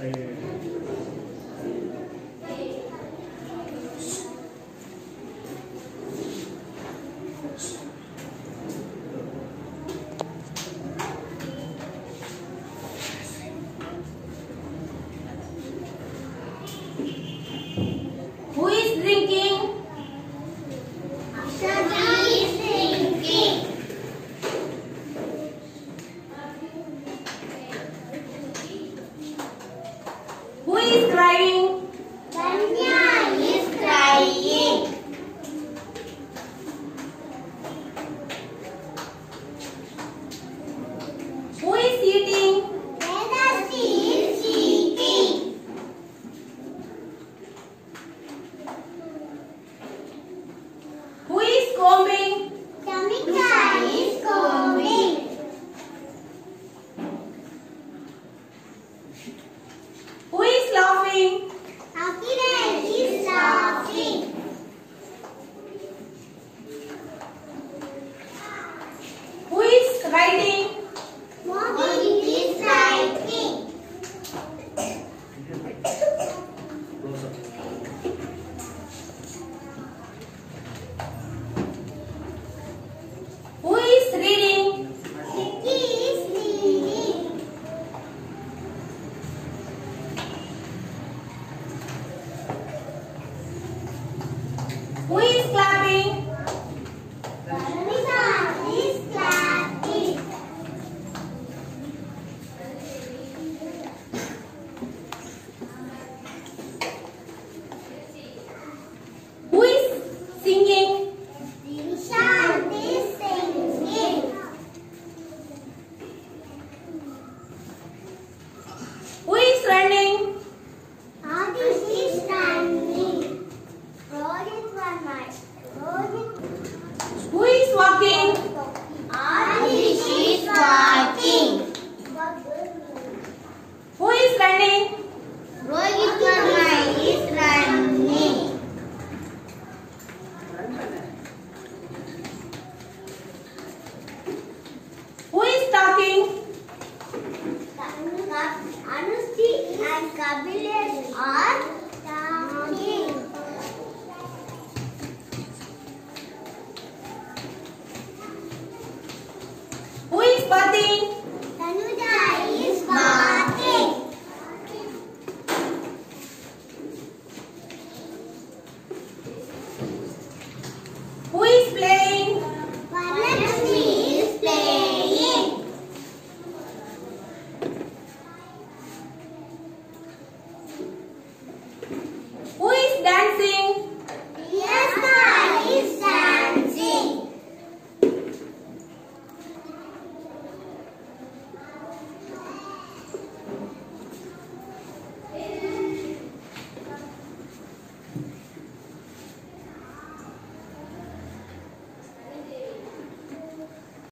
哎。Who is crying? Tanya is crying. mim.